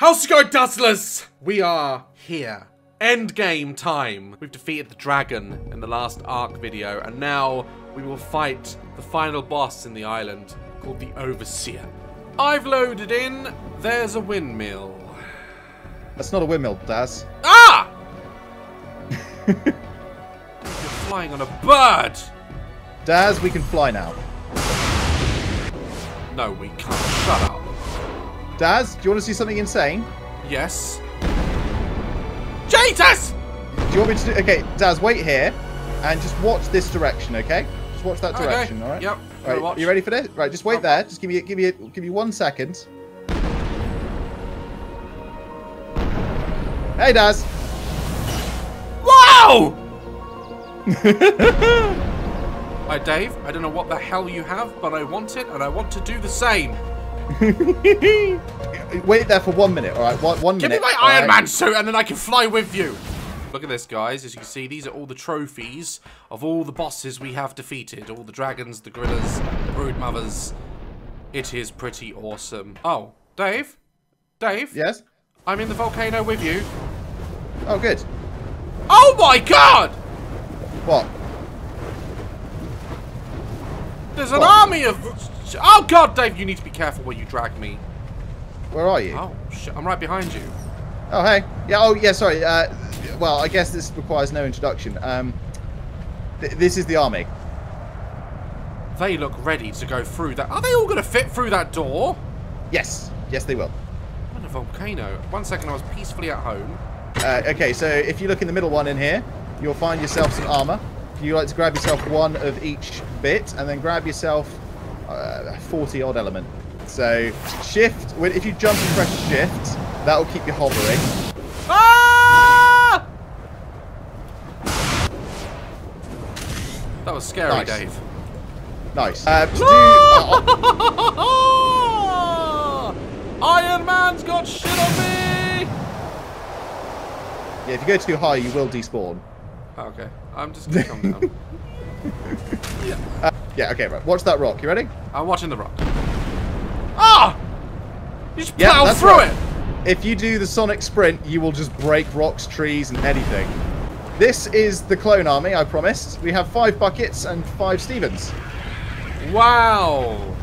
How's it going, Dazzlers? We are here. End game time. We've defeated the dragon in the last ARK video, and now we will fight the final boss in the island called the Overseer. I've loaded in. There's a windmill. That's not a windmill, Daz. Ah! You're flying on a bird. Daz, we can fly now. No, we can't. Daz, do you want to see something insane? Yes. Jesus! Do you want me to do... Okay, Daz, wait here and just watch this direction, okay? Just watch that Okay. direction, all right? Yep. All right, watch. you ready for this? Right, just wait Oh. there. Just give me, give me, give me one second. Hey, Daz. Wow! Hi, Dave. I don't know what the hell you have, but I want it, and I want to do the same. wait there for one minute, all right? One, one Give me minute. my Iron right? Man suit, and then I can fly with you. Look at this, guys. As you can see, these are all the trophies of all the bosses we have defeated. All the dragons, the gorillas, the brood mothers. It is pretty awesome. Oh, Dave? Dave? Yes? I'm in the volcano with you. Oh, good. Oh my god! What? There's an What? army of... Oh god, Dave, you need to be careful where you drag me. Where are you? Oh, shit, I'm right behind you. Oh, hey. Yeah, oh, yeah, sorry. Uh, well, I guess this requires no introduction. Um, th this is the army. They look ready to go through that. Are they all going to fit through that door? Yes. Yes, they will. I'm in a volcano. One second, I was peacefully at home. Uh, okay, so if you look in the middle one in here, you'll find yourself some armor. You like to grab yourself one of each bit, and then grab yourself uh, 40 odd element. So shift. If you jump and press shift, that will keep you hovering. Ah! That was scary, Nice. Dave. Nice. Uh, to do, uh, Iron Man's got shit on me! yeah, if you go too high, you will despawn. Okay, I'm just gonna come down. Uh, yeah. Okay. Right. Watch that rock. You ready? I'm watching the rock. Ah! You just Yeah, plow through right. it! If you do the sonic sprint, you will just break rocks, trees, and anything. This is the clone army, I promised. We have five buckets and five Stevens. Wow!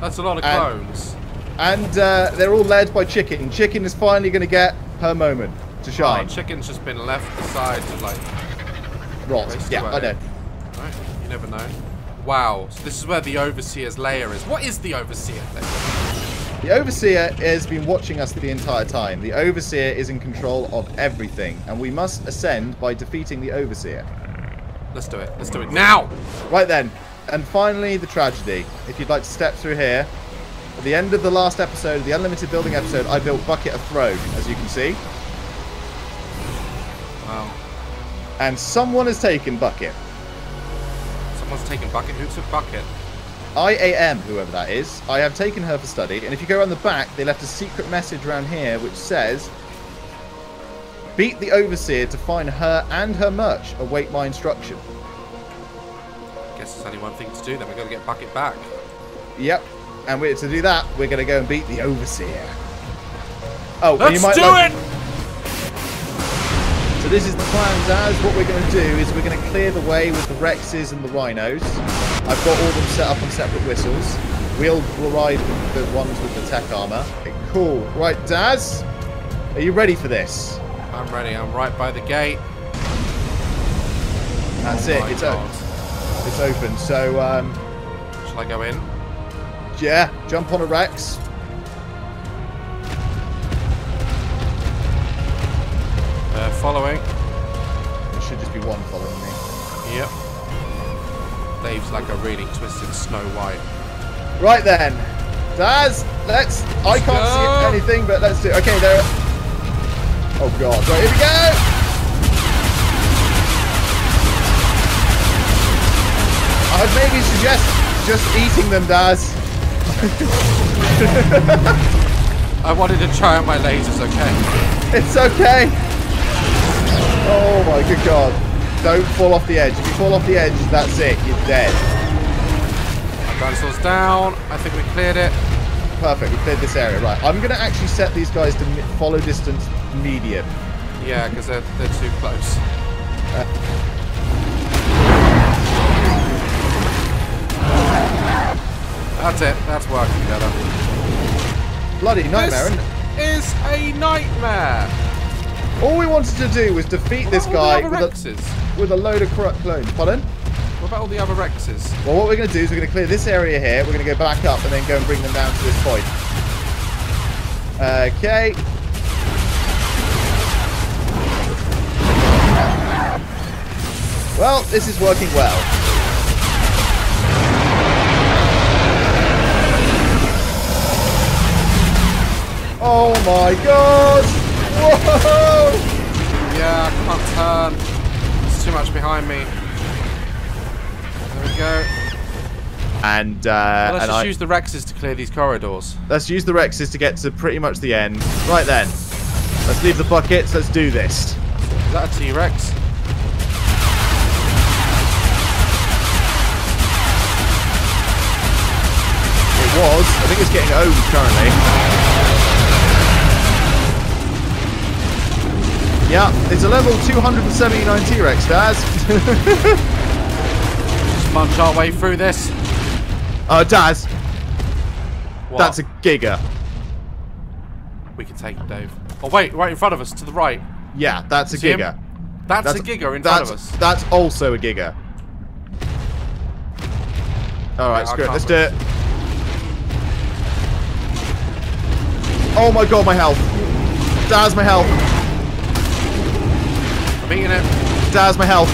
That's a lot of And- clones. And uh, they're all led by Chicken. Chicken is finally going to get her moment to Oh, shine. chicken's just been left aside to like. Rot. Yeah, away. I know. Right, you never know. Wow, so this is where the Overseer's lair is. What is the Overseer? The Overseer has been watching us the entire time. The Overseer is in control of everything, and we must ascend by defeating the Overseer. Let's do it. Let's do it now! Right then, and finally the tragedy. If you'd like to step through here, at the end of the last episode, the Unlimited Building episode, I built Bucket of Throne, as you can see, and someone has taken Bucket. Someone's taken bucket. Who took bucket? IAM, whoever that is, I have taken her for study, and if you go around the back, they left a secret message around here which says, Beat the Overseer to find her and her merch. Await my instruction. Guess there's only one thing to do then. We've got to get bucket back. Yep. And we're, to do that, we're going to go and beat the Overseer. Oh, Let's you might do like- it! This is the plan, Daz. What we're going to do is we're going to clear the way with the Rexes and the Rhinos. I've got all of them set up on separate whistles. We'll, ride the ones with the tech armor. Okay, cool. Right, Daz, are you ready for this? I'm ready. I'm right by the gate. That's Oh it. It's, God. o- it's open. So, um, Shall I go in? yeah, jump on a Rex. Following. There should just be one following me. Yep. Dave's like a really twisted Snow White. Right then, Daz, let's. I can't go. see anything, but let's do. Okay, there. Oh god! Right, here we go. I'd maybe suggest just eating them, Daz. I wanted to try out my lasers, okay? It's okay. Oh my good god! Don't fall off the edge. If you fall off the edge, that's it. You're dead. My dinosaur's down. I think we cleared it. perfect. We cleared this area. Right, I'm going to actually set these guys to follow distance medium. Yeah, because they're, they're too close. That's it. That's working better. Bloody nightmare. This isn't it? is a nightmare. All we wanted to do was defeat this What guy with a, with a load of corrupt clones. Pardon? What about all the other Rexes? Well, what we're going to do is we're going to clear this area here. We're going to go back up and then go and bring them down to this point. Okay. Well, this is working well. Oh my god! Whoa! Yeah, I can't turn. There's too much behind me. There we go. And, uh, Well, let's and just I, use the Rexes to clear these corridors. let's use the Rexes to get to pretty much the end. Right then. Let's leave the buckets. Let's do this. Is that a T-Rex? It was. I think it's getting owned currently. Yeah, it's a level 279 T-Rex, Daz. Just munch our way through this. uh, Daz, What? that's a Giga. We can take it, Dave. Oh wait, right in front of us, to the right. Yeah, that's a See him? Giga. That's, a Giga in front of us. That's also a Giga. Alright, Yeah, screw it. Let's do it. Oh my god, my health. Daz, my health. I'm eating it. Daz, my health.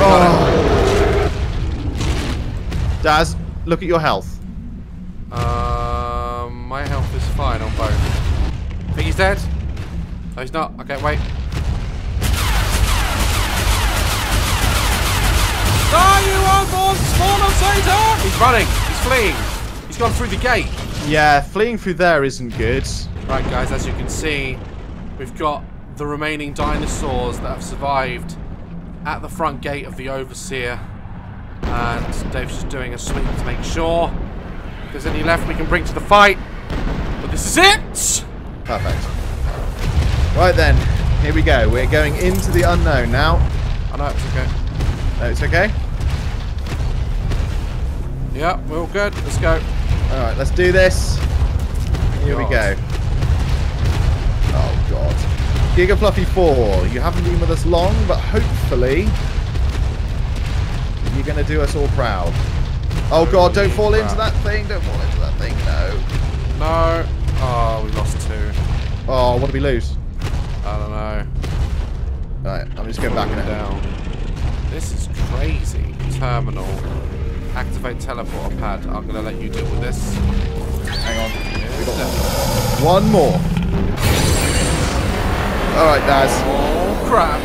Oh. Daz, look at your health. Um, my health is fine on both. Think he's dead? No, he's not. Okay, wait. Are you unborn spawn of Satan? He's running. He's fleeing. He's gone through the gate. Yeah, fleeing through there isn't good. Right, guys, as you can see, we've got the remaining dinosaurs that have survived at the front gate of the Overseer. And Dave's just doing a sweep to make sure if there's any left we can bring to the fight. But this is it! Perfect. Right then, here we go. We're going into the unknown now. I know, it's okay. No, it's okay. Yeah, we're all good. Let's go. Alright, let's do this. Here we go. Giga Fluffy 4, you haven't been with us long, but hopefully you're gonna do us all proud. Oh god, don't fall into that thing, don't fall into that thing, no. No. Oh, we lost two. Oh, what did we lose? I don't know. Right, I'm just going back in it. down. This is crazy. Terminal. Activate teleporter pad. I'm gonna let you deal with this. Hang on. One more. Alright, Daz. Oh crap!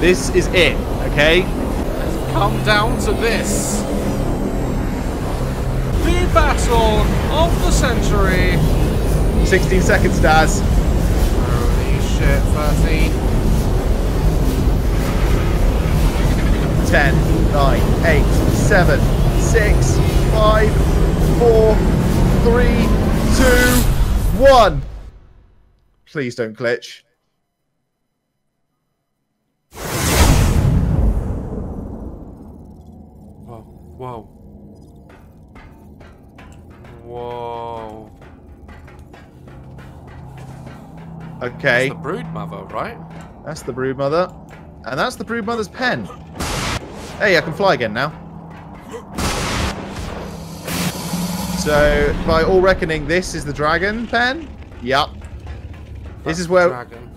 This is it, okay? Let's come down to this. The battle of the century. 16 seconds, Daz. Holy shit! Thirteen. 10, 9, 8, 7, 6, 5, 4, 3, 2, 1. Please don't glitch. Whoa! Whoa! Whoa! Okay, The brood mother, right? that's the broodmother. And that's the broodmother's pen. Hey, I can fly again now. So, by all reckoning, this is the dragon pen? Yup. This is where Dragon.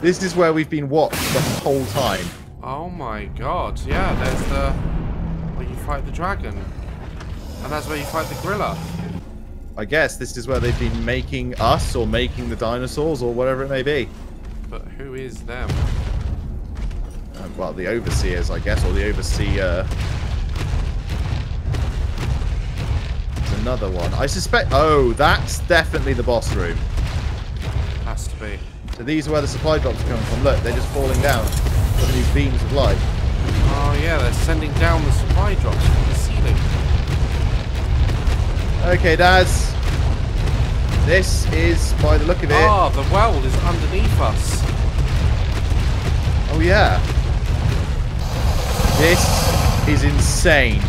this is where we've been watched the whole time. Oh my god, yeah, there's the... where you fight the dragon. And that's where you fight the gorilla. I guess this is where they've been making us or making the dinosaurs or whatever it may be. But who is them? Uh, well, the overseers, I guess, or the overseer. There's another one. I suspect. Oh, that's definitely the boss room. Be. So these are where the supply drops are coming from. Look, they're just falling down from these beams of light. Oh yeah, they're sending down the supply drops from the ceiling. Okay, Daz. This is, by the look of it... Ah, the well is underneath us. Oh, yeah. This is insane.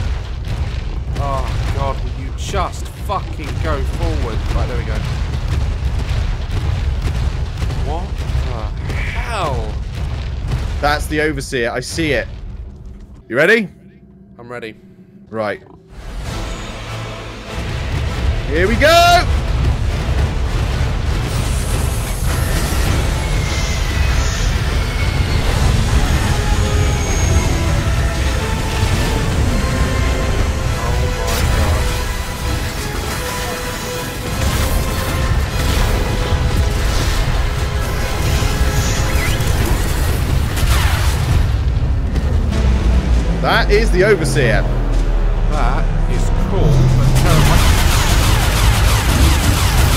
Oh, God, will you just fucking go forward? Right, there we go. What hell? That's the Overseer. I see it. You ready? I'm ready. Right. Here we go! That is the Overseer. That is cool, but terrifying.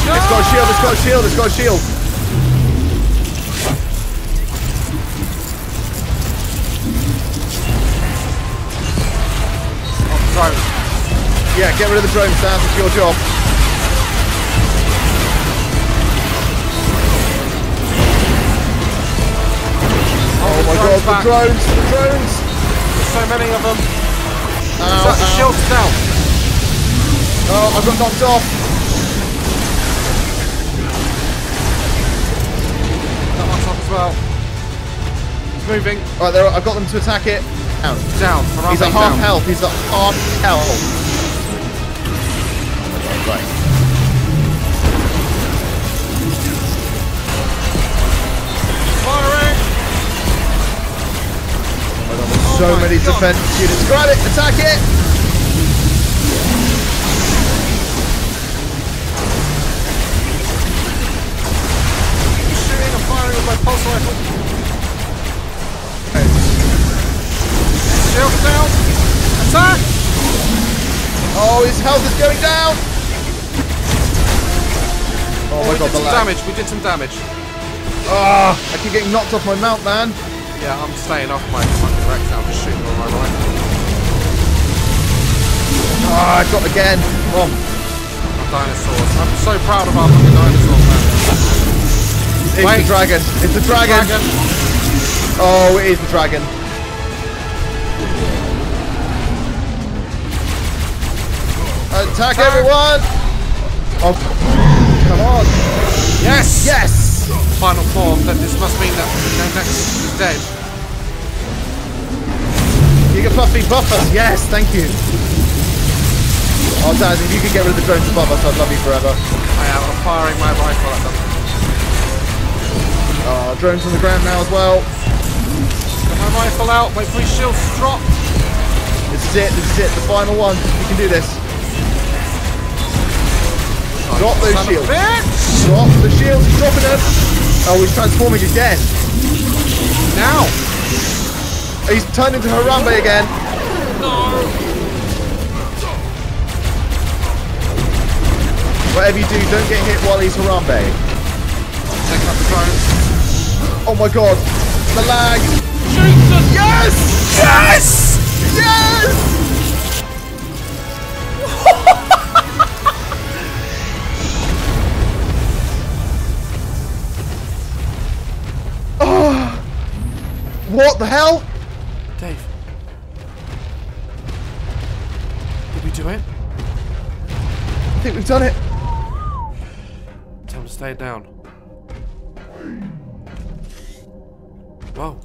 It's got a shield, it's got a shield, it's got a shield. Oh, drone. Yeah, get rid of the drone, Sam. It's your job. Oh, oh my god, the drones, the drones! So many of them. Oh, ow, ow. Oh. shield down? Oh, I got knocked off. That one's up as well. He's moving. Right, there, I've got them to attack it. Down. Down. He's at half down. health, he's at half health. Right. So Oh many God. defense units. Grab it, attack it! Shooting and firing with my pulse rifle. Shield down. Attack. Oh, his health is going down! Oh my we god, did the some lag. damage. We did some damage. Ah, I keep getting knocked off my mount, man. Yeah, I'm staying off my fucking Rex now. I'm just shooting on my rifle. Ah, I got again. On. My dinosaurs. I'm so proud of our fucking dinosaurs, man. It's Wait. the dragon. It's the dragon. Dragon. Oh, it is the dragon. Attack Attack. everyone! Oh, come on. Yes. Yes! Final form. then this must mean that no next is dead. Giga Puffy, buff us. Yes, thank you. Oh, Daz, if you could get rid of the drones above us, I'd love you forever. I am I'm firing my rifle at them. Oh, drones on the ground now as well. Get my rifle out. Wait for his shields to drop. This is it. This is it. The final one. We can do this. Drop those Son shields. bitch. Drop the shields. He's dropping them. Oh, he's transforming again. Now. He's turned into Harambe again. No. Whatever you do, don't get hit while he's Harambe. Taking up the drones. Oh my god. The lag. Jesus. Yes! Yes. Yes! What the hell? Dave. Did we do it? I think we've done it. Time to stay down. Whoa.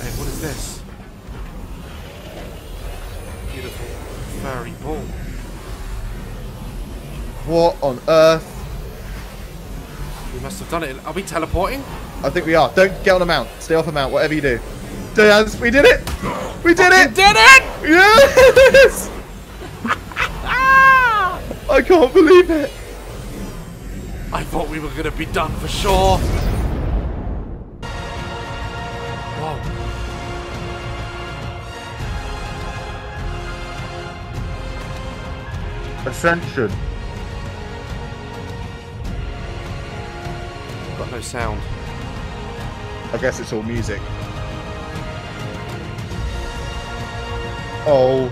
Hey, what is this? Beautiful furry ball. What on earth? We must have done it. Are we teleporting? I think we are. Don't get on a mount. Stay off a mount, whatever you do. Daz, we did it! We did it! We did it! Yes! Ah! I can't believe it. I thought we were gonna be done for sure. Whoa. Ascension. Got no sound. I guess it's all music. Oh.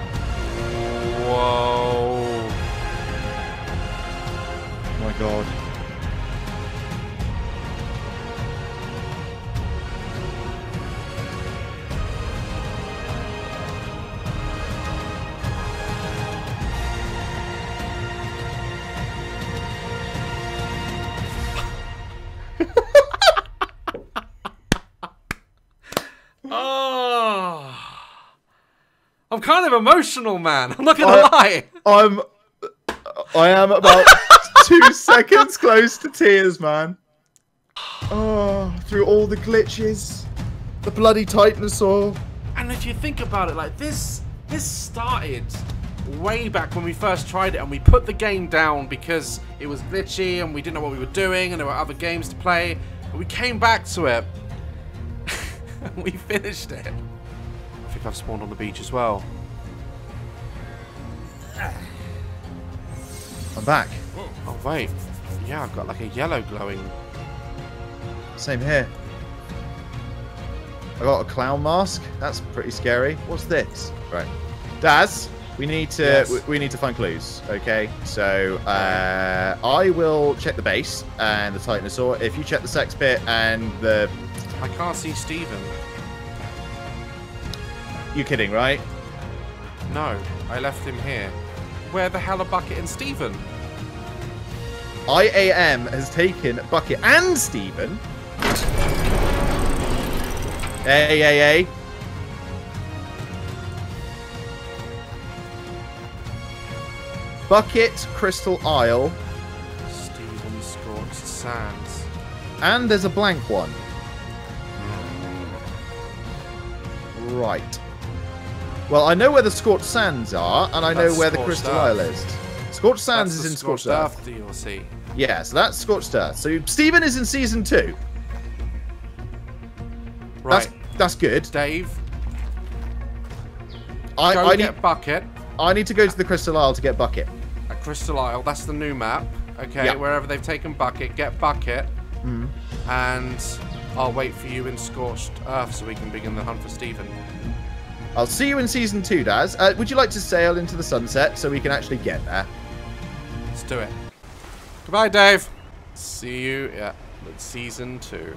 Whoa. My god. Kind of emotional, man. I'm not gonna I- lie. I'm. I am about two seconds close to tears, man. Oh, through all the glitches, the bloody Titanosaur. Oh. And if you think about it, like this, this started way back when we first tried it, and we put the game down because it was glitchy and we didn't know what we were doing, and there were other games to play. But we came back to it, and we finished it. I've spawned on the beach as well. I'm back. Oh wait, yeah, I've got like a yellow glowing. Same here. I got a clown mask. That's pretty scary. What's this? Right, Daz. We need to Yes. we, we need to find clues. Okay, so uh, I will check the base and the Titanosaur. If you check the sex pit and the, I can't see Steven. You kidding, right? No, I left him here. Where the hell are Bucket and Steven? IAM has taken Bucket and Steven. Hey, hey, hey. Bucket, Crystal Isle, Steven Scorched Sands. and there's a blank one. Hmm. Right. Well, I know where the Scorched Sands are, and I know That's where the Crystal Earth. Isle is. Scorched Sands That's is in Scorched Earth. Earth DLC. Yeah, so that's Scorched Earth. So Steven is in season two. Right, That's that's good. Dave, I, go I need get Bucket I need to go to the Crystal Isle to get Bucket. A Crystal Isle. That's the new map. Okay, Yeah. wherever they've taken Bucket, get Bucket, Mm. and I'll wait for you in Scorched Earth so we can begin the hunt for Steven. I'll see you in season two, Daz. Uh, would you like to sail into the sunset so we can actually get there? Let's do it. Goodbye, Dave. See you at season two.